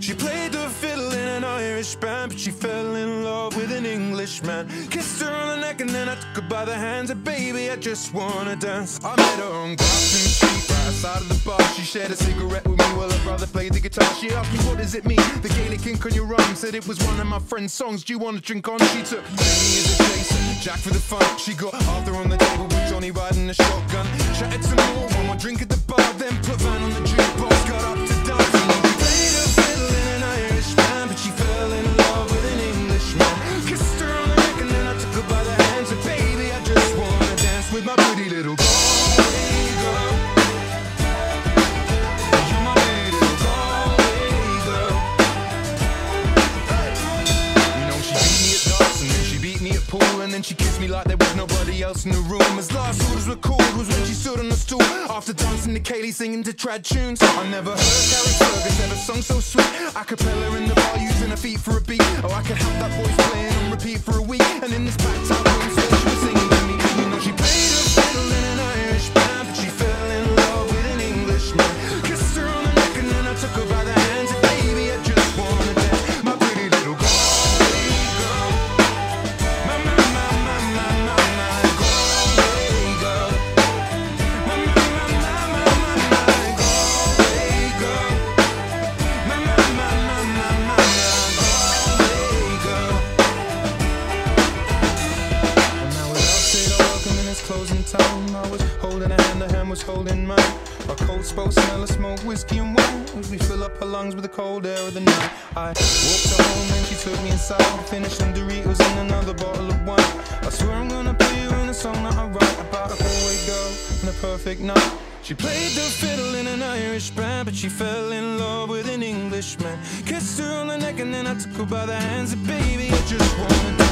She played the fiddle in an Irish band, but she fell in love with an Englishman. Kissed her on the neck and then I took her by the hands. And baby, I just wanna dance. I met her on Grafton Street, right outside of the bar. She shared a cigarette with me while her brother played the guitar. She asked me, What does it mean? The Gaelic ink on your arm said it was one of my friend's songs. Do you wanna drink on? She took Jamie as a chaser, Jack for the fun. She got Arthur on the table with Johnny riding a shotgun. Chatted some more, she kissed me like there was nobody else in the room. As last orders were called was when she stood on the stool after dancing to Kaylee singing to trad tunes. I never heard Gary Fergus ever sung so sweet. A cappella in the bar using her feet for a beat. Oh, I could have that voice playing on repeat for a week. And in this out room, she was singing time. I was holding a hand, the hand was holding mine. Our cold spoke smell of smoke, whiskey and wine. As we fill up her lungs with the cold air of the night. I walked her home and she took me inside. Finished some Doritos and another bottle of wine. I swear I'm gonna put you in a song that I write about a Galway girl and a perfect night. She played the fiddle in an Irish band, but she fell in love with an Englishman. Kissed her on the neck and then I took her by the hands. And baby, I just wanna